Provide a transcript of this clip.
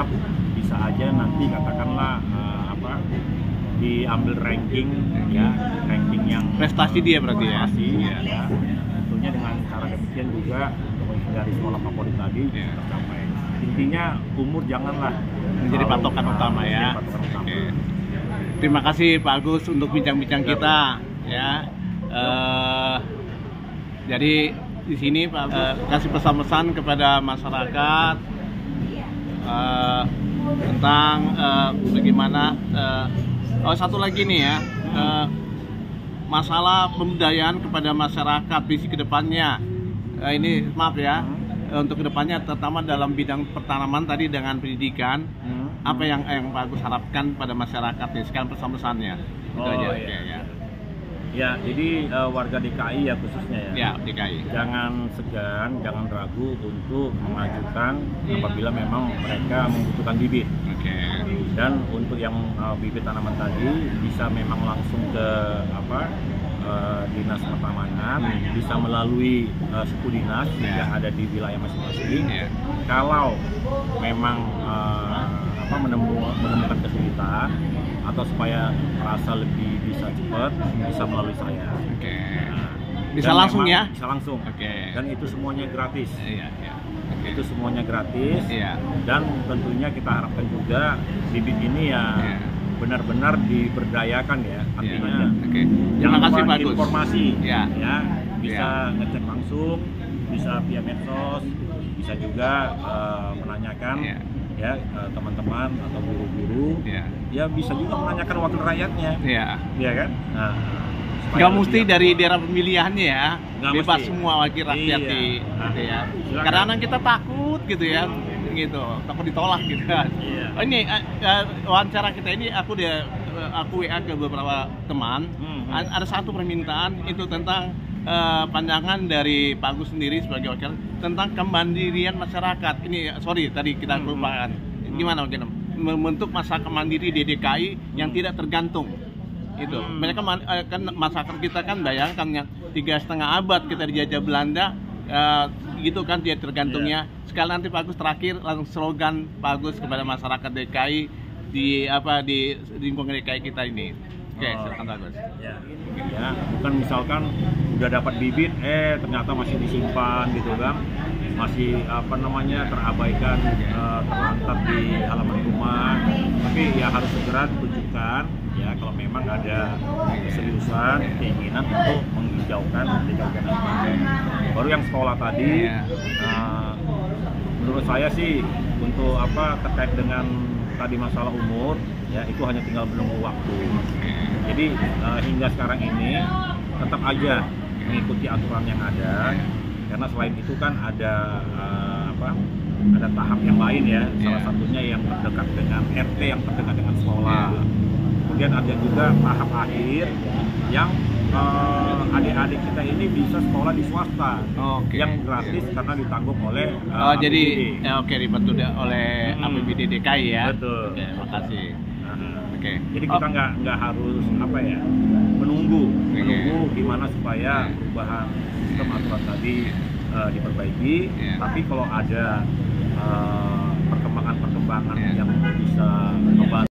Tetap bisa aja nanti katakanlah eh, apa diambil ranking ya ranking yang Prestasi dia berarti ya? prestasi, Iya. ya. Tentunya dengan cara demikian juga dari sekolah favorit tadi Iya. tercapai. Intinya umur janganlah Menjadi selalu, patokan utama ya. patokan utama. Oke. Terima kasih Pak Agus untuk bincang-bincang kita ya. Eh, jadi di sini Pak Agus eh, kasih pesan-pesan kepada masyarakat tentang eh, bagaimana eh, oh satu lagi nih ya eh, masalah pemberdayaan kepada masyarakat visi ke depannya Eh, ini maaf ya eh, untuk ke depannya terutama dalam bidang pertanaman tadi dengan pendidikan Hmm. apa yang yang Pak Agus harapkan pada masyarakat nih sekarang pesan-pesannya itu Oh, aja. iya. Ya Ya, jadi eh, warga DKI ya khususnya ya. ya DKI Jangan segan, jangan ragu untuk mengajukan apabila memang mereka membutuhkan bibit. oke Dan untuk yang eh, bibit tanaman tadi bisa memang langsung ke apa eh, dinas pertamanan, bisa melalui eh, suku dinas Ya. yang ada di wilayah masing-masing. ya Kalau memang kesulitan atau supaya rasa lebih bisa cepat, bisa melalui saya. oke Nah, Bisa langsung ya? Bisa langsung. Oke. Dan itu semuanya gratis. iya iya oke Itu semuanya gratis. iya Dan tentunya kita harapkan juga bibit ini ya Iya. benar-benar diberdayakan ya. Artinya Iya. oke terima jangan kasih Pak informasi ya ya bisa ngecek langsung, bisa via medsos, bisa juga eh, menanyakan Iya. Ya eh, teman-teman atau guru-guru. ya Ya bisa juga menanyakan wakil rakyatnya, ya ya kan? Nah, Nggak mesti dari daerah pemilihannya ya, Nggak bebas mesti. semua wakil rakyat Iya. di, gitu ya. Silakan. Kadang-kadang kita takut gitu ya, gitu, takut ditolak gitu. Iya. Oh, ini eh, wawancara kita ini aku dia aku WA ke beberapa teman, Hmm, hmm. Ada satu permintaan itu tentang eh, pandangan dari Pak Agus sendiri sebagai wakil tentang kemandirian masyarakat. Ini sorry tadi kita Hmm, lupakan. Gimana mungkin membentuk masyarakat mandiri di DKI yang Hmm. tidak tergantung itu Hmm. mereka eh, kan masyarakat kita kan bayangkan yang tiga setengah abad kita dijajah Belanda eh, gitu kan dia tergantungnya Iya. sekali nanti Pak Agus terakhir langsung slogan Pak Agus kepada masyarakat DKI di apa di lingkungan DKI kita ini oke Oh. silakan Pak Agus ya, ya bukan misalkan udah dapat bibit eh ternyata masih disimpan gitu kan. Masih apa namanya terabaikan eh, terlantar di halaman rumah. Tapi ya harus segera ditunjukkan ya kalau memang ada keseriusan keinginan untuk menghijaukan menghijaukan baru yang sekolah tadi Iya. eh, menurut saya sih untuk apa terkait dengan tadi masalah umur ya itu hanya tinggal menunggu waktu jadi eh, hingga sekarang ini tetap aja mengikuti aturan yang ada karena selain itu kan ada eh, apa ada tahap yang lain ya salah Iya. satunya yang terdekat dengan RT yang terdekat dengan sekolah kemudian ada juga tahap akhir yang eh, adik-adik kita ini bisa sekolah di swasta Oke. yang gratis karena ditanggung oleh eh, Oh, jadi ya, oke dibantu da- oleh Hmm. APBD DKI ya Betul. oke makasih Nah, oke Jadi Oh, kita nggak nggak harus apa ya menunggu Oke. menunggu gimana supaya Oke. perubahan sistem aturan tadi eh, diperbaiki. Iya. Tapi kalau ada eh, perkembangan-perkembangan Iya. yang bisa membantu